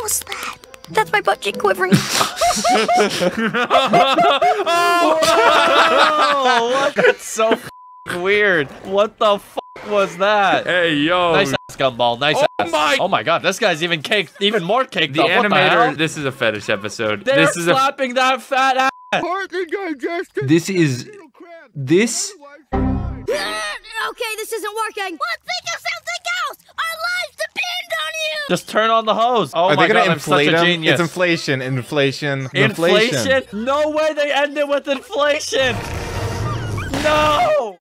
What was that? That's my butt cheek quivering. Oh, that's so f***ing weird. What the f was that? Hey, yo. Nice ass gumball. Nice Oh ass. my- Oh my god, this guy's even caked, even more caked The up. What the animator. This is a fetish episode. They're this is a. slapping that fat ass. This is. This. okay, this isn't working. Well, Just turn on the hose. Oh Are my god, I'm such inflate a them? genius. It's inflation, inflation, Inflation? No way they end it with inflation.